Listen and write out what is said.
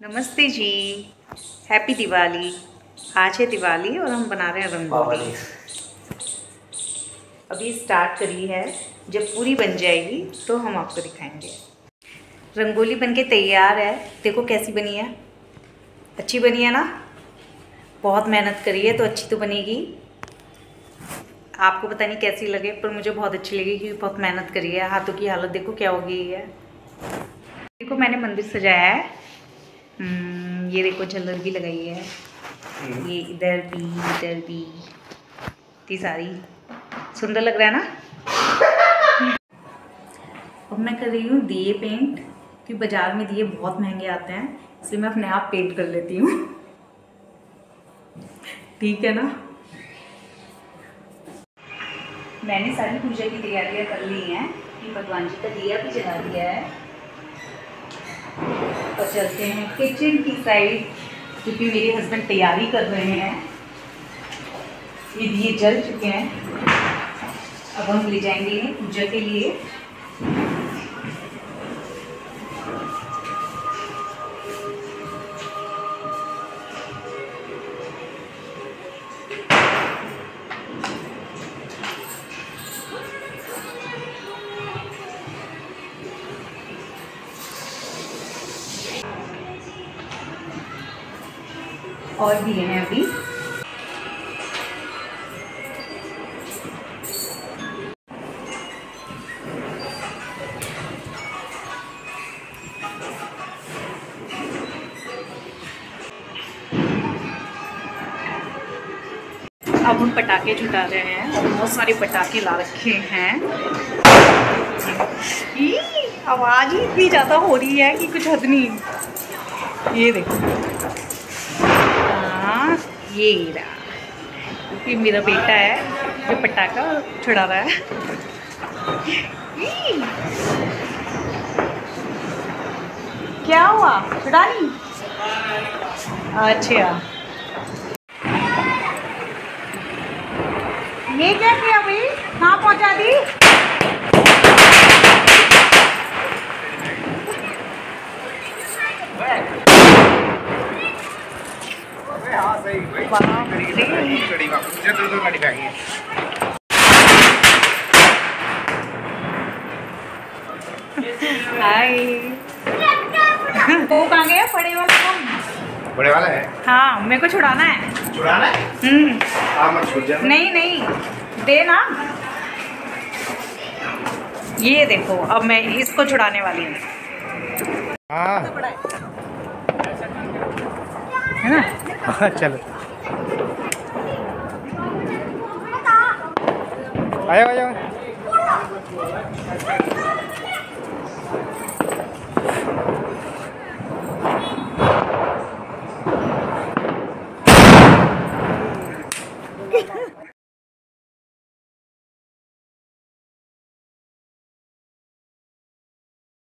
नमस्ते जी। हैप्पी दिवाली आज है दिवाली और हम बना रहे हैं रंगोली। अभी स्टार्ट करी है। जब पूरी बन जाएगी तो हम आपको दिखाएँगे। रंगोली बनके तैयार है। देखो कैसी बनी है। अच्छी बनी है ना? बहुत मेहनत करी है तो अच्छी तो बनेगी। आपको पता नहीं कैसी लगे पर मुझे बहुत अच्छी लगी क्योंकि बहुत मेहनत करी है। हाथों की हालत देखो क्या हो गई है। देखो मैंने मंदिर सजाया है। ये देखो झल्लर भी लगाई है। हम्म। ये इधर भी इधर भी। इतनी सारी। सुंदर लग रहा है ना? अब मैं कर रही हूँ दिए पेंट क्योंकि बाज़ार में दिए बहुत महँगे आते हैं इसलिए मैं अपने आप पेंट कर लेती हूँ। ठीक है ना? मैंने सारी पूजा की तैयारियाँ कर ली हैं कि भगवान जी का दिया भी जला दिया है। और चलते हैं। किचन की साइड क्योंकि मेरे हस्बैंड तैयारी कर रहे हैं। ये दिए जल चुके हैं। अब हम ले जाएँगे पूजा के लिए। और दिए हैं अभी। अब हम पटाखे छुटा रहे हैं बहुत सारे पटाखे ला रखे हैं। आवाज़ ही इतनी ज़्यादा हो रही है कि कुछ हद नहीं। ये देखो। ये रहा। क्योंकि मेरा बेटा है, जो पटाखा छुड़ा रहा है। क्या हुआ? छुड़ा नहीं अच्छा। ये क्या किया भाई? कहाँ पहुँचा दी? हाय वो कहाँ गया बड़े वाला कौन बड़े वाला है? हाँ मेरे को छुड़ाना है। छुड़ाना है? हम्म। हाँ मत छूट जाना नहीं नहीं। दे ना। ये देखो अब मैं इसको छुड़ाने वाली हूँ। हाँ। है ना? हाँ चलो। आयो आयो।